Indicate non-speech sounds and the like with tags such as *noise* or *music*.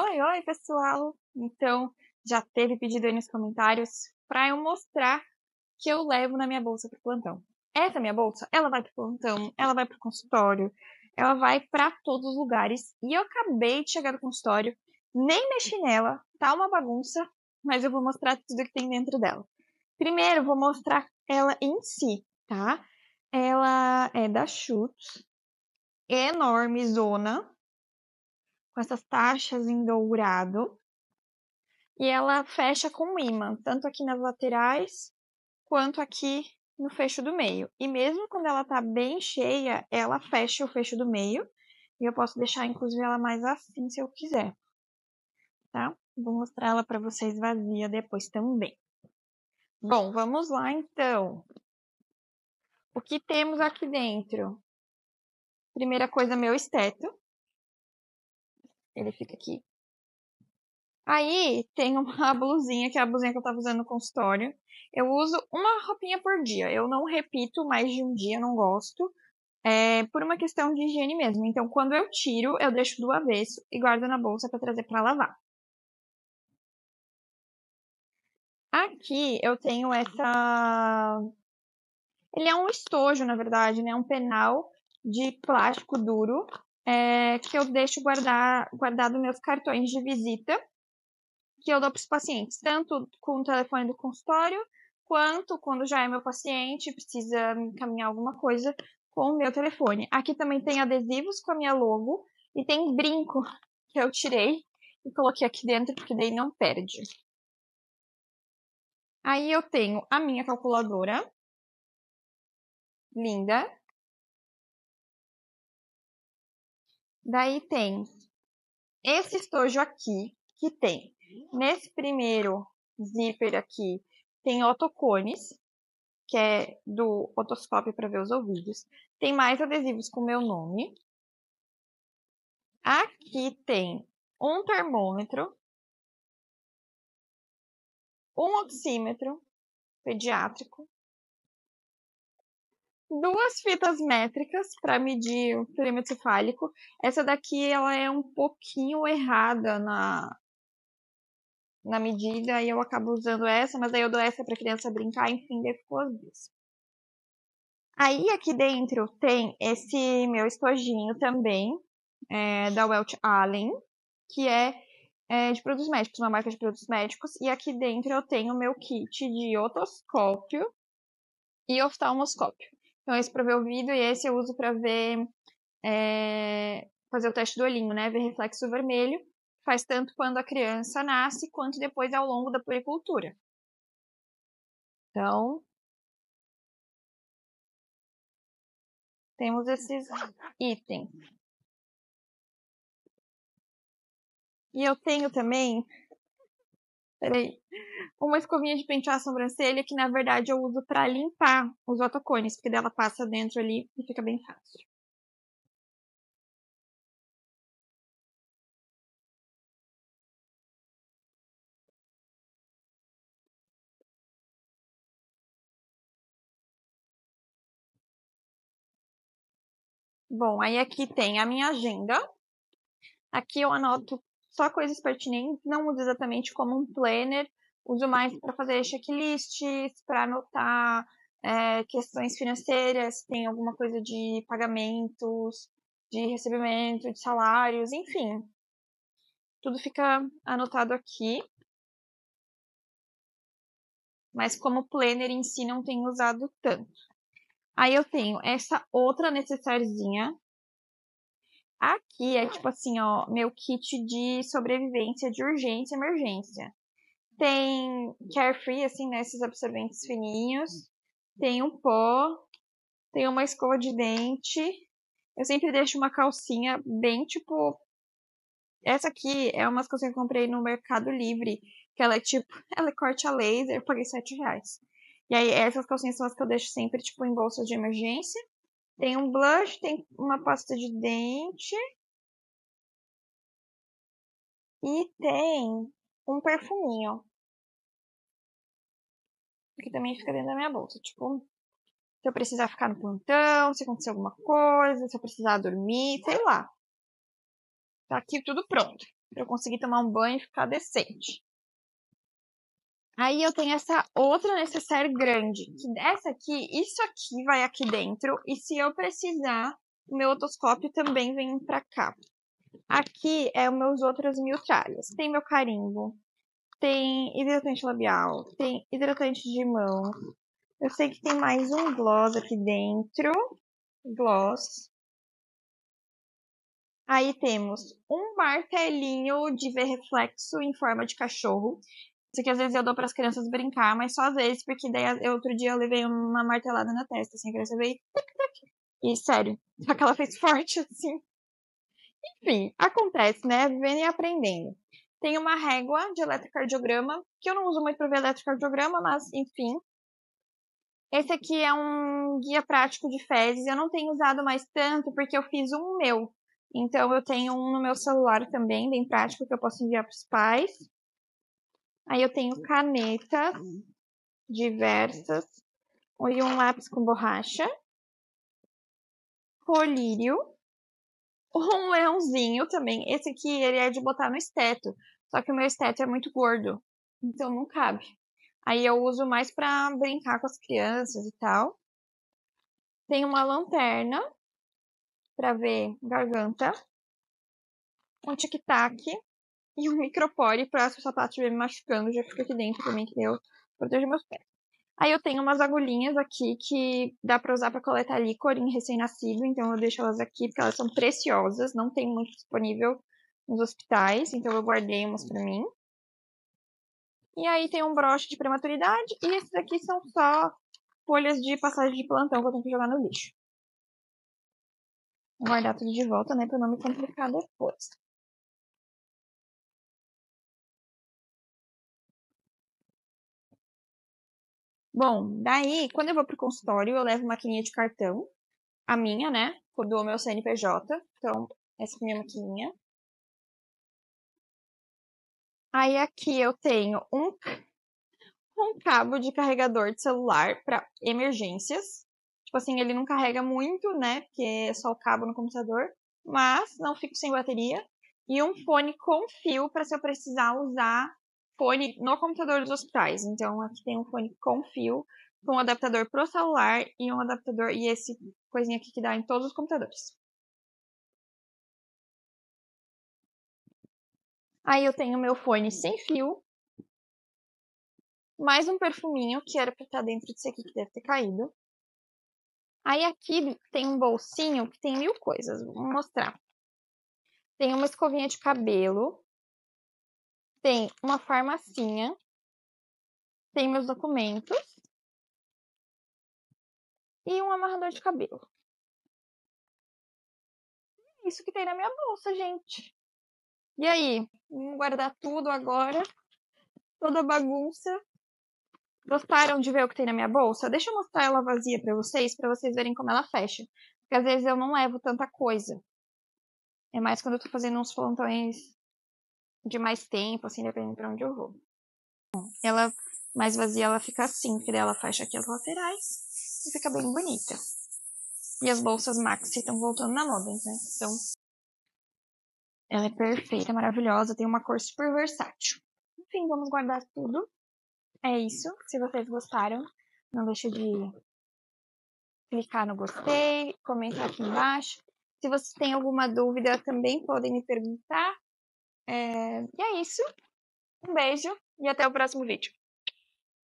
Oi, oi, pessoal! Então, já teve pedido aí nos comentários para eu mostrar que eu levo na minha bolsa pro plantão. Essa minha bolsa, ela vai pro plantão, ela vai pro consultório, ela vai para todos os lugares. E eu acabei de chegar no consultório, nem mexi nela, tá uma bagunça, mas eu vou mostrar tudo que tem dentro dela. Primeiro, vou mostrar ela em si, tá? Ela é da Schutz, enorme zona, com essas taxas em dourado. E ela fecha com imã, tanto aqui nas laterais quanto aqui no fecho do meio. E mesmo quando ela tá bem cheia, ela fecha o fecho do meio. E eu posso deixar, inclusive, ela mais assim se eu quiser. Tá? Vou mostrar ela para vocês vazia depois também. Bom, vamos lá então. O que temos aqui dentro? Primeira coisa, meu esteto. Ele fica aqui. Aí tem uma *laughs* blusinha, que é a blusinha que eu tava usando no consultório. Eu uso uma roupinha por dia. Eu não repito mais de um dia, não gosto. É, por uma questão de higiene mesmo. Então, quando eu tiro, eu deixo do avesso e guardo na bolsa para trazer para lavar. Aqui eu tenho essa. Ele é um estojo, na verdade, né? Um penal de plástico duro é, que eu deixo guardar, guardado meus cartões de visita que eu dou para os pacientes, tanto com o telefone do consultório, quanto quando já é meu paciente, precisa encaminhar alguma coisa com o meu telefone. Aqui também tem adesivos com a minha logo e tem brinco *laughs* que eu tirei e coloquei aqui dentro porque daí não perde. Aí eu tenho a minha calculadora, linda, Daí tem esse estojo aqui, que tem nesse primeiro zíper aqui, tem otocones, que é do otoscópio para ver os ouvidos. Tem mais adesivos com meu nome. Aqui tem um termômetro, um oxímetro pediátrico, duas fitas métricas para medir o perímetro cefálico. Essa daqui ela é um pouquinho errada na na medida e eu acabo usando essa, mas aí eu dou essa para criança brincar, enfim, as duas. Aí aqui dentro tem esse meu estojinho também, é, da Welch Allen, que é, é, de produtos médicos, uma marca de produtos médicos. E aqui dentro eu tenho o meu kit de otoscópio e oftalmoscópio. Então, esse para ver o vídeo e esse eu uso para ver, é, fazer o teste do olhinho, né? Ver reflexo vermelho. Faz tanto quando a criança nasce, quanto depois ao longo da puericultura. Então, temos esses itens. E eu tenho também. Peraí uma escovinha de pentear a sobrancelha que na verdade eu uso para limpar os otocones, porque dela passa dentro ali e fica bem fácil. Bom, aí aqui tem a minha agenda. Aqui eu anoto só coisas pertinentes, não uso exatamente como um planner, uso mais para fazer checklists, para anotar é, questões financeiras, tem alguma coisa de pagamentos, de recebimento, de salários, enfim. Tudo fica anotado aqui. Mas como planner em si não tenho usado tanto. Aí eu tenho essa outra necessarzinha. Aqui é tipo assim, ó, meu kit de sobrevivência de urgência e emergência. Tem carefree, assim, né? Esses absorventes fininhos. Tem um pó. Tem uma escova de dente. Eu sempre deixo uma calcinha bem tipo. Essa aqui é uma calcinha que eu comprei no Mercado Livre. Que ela é tipo. *laughs* Ela é corte a laser. Eu paguei 7 reais. E aí, essas calcinhas são as que eu deixo sempre, tipo, em bolsas de emergência. Tem um blush, tem uma pasta de dente. E tem um perfuminho que também fica dentro da minha bolsa. Tipo, se eu precisar ficar no plantão, se acontecer alguma coisa, se eu precisar dormir, sei lá. Tá aqui tudo pronto. Pra eu conseguir tomar um banho e ficar decente. Aí eu tenho essa outra necessaire grande. Que essa aqui, isso aqui vai aqui dentro. E se eu precisar, o meu otoscópio também vem pra cá. Aqui é os meus outras mil tralhas. Tem meu carimbo. Tem hidratante labial. Tem hidratante de mão. Eu sei que tem mais um gloss aqui dentro. Gloss. Aí temos um martelinho de ver reflexo em forma de cachorro. Isso aqui às vezes eu dou para as crianças brincar, mas só às vezes, porque daí eu, outro dia eu levei uma martelada na testa, assim, a criança veio. E sério, *laughs* só que ela fez forte, assim. Enfim, acontece, né? Vivendo e aprendendo. Tem uma régua de eletrocardiograma, que eu não uso muito para ver eletrocardiograma, mas enfim. Esse aqui é um guia prático de fezes. Eu não tenho usado mais tanto porque eu fiz um meu. Então eu tenho um no meu celular também, bem prático, que eu posso enviar para os pais. Aí eu tenho canetas diversas e um lápis com borracha, colírio, um leãozinho também. Esse aqui ele é de botar no esteto, só que o meu esteto é muito gordo, então não cabe. Aí eu uso mais para brincar com as crianças e tal. Tem uma lanterna para ver garganta, um tic-tac e um micropore para se o sapato estiver me machucando, já fica aqui dentro também, que eu protejo meus pés. Aí eu tenho umas agulhinhas aqui que dá para usar para coletar líquor em recém-nascido, então eu deixo elas aqui porque elas são preciosas, não tem muito disponível nos hospitais, então eu guardei umas para mim. E aí tem um broche de prematuridade e esses aqui são só folhas de passagem de plantão que eu tenho que jogar no lixo. Vou guardar tudo de volta, né, para não me complicar depois. Bom, daí, quando eu vou pro consultório, eu levo maquininha de cartão. A minha, né? Do meu CNPJ. Então, essa é a minha maquininha. Aí aqui eu tenho um, um cabo de carregador de celular para emergências. Tipo assim, ele não carrega muito, né? Porque é só o cabo no computador. Mas não fico sem bateria. E um fone com fio para se eu precisar usar fone no computador dos hospitais. Então, aqui tem um fone com fio, com um adaptador pro celular e um adaptador e esse coisinha aqui que dá em todos os computadores. Aí eu tenho meu fone sem fio, mais um perfuminho que era para estar dentro disso aqui que deve ter caído. Aí aqui tem um bolsinho que tem mil coisas, vou mostrar. Tem uma escovinha de cabelo, tem uma farmacinha, tem meus documentos e um amarrador de cabelo. É isso que tem na minha bolsa, gente. E aí? Vamos guardar tudo agora. Toda bagunça. Gostaram de ver o que tem na minha bolsa? Deixa eu mostrar ela vazia para vocês, para vocês verem como ela fecha. Porque às vezes eu não levo tanta coisa. É mais quando eu tô fazendo uns plantões de mais tempo, assim, dependendo pra onde eu vou. Ela mais vazia, ela fica assim, que daí ela fecha aqui as laterais e fica bem bonita. E as bolsas maxi estão voltando na moda, né? Então, ela é perfeita, maravilhosa, tem uma cor super versátil. Enfim, vamos guardar tudo. É isso. Se vocês gostaram, não deixe de clicar no gostei, comentar aqui embaixo. Se vocês têm alguma dúvida, também podem me perguntar. É... E é isso. Um beijo e até o próximo vídeo.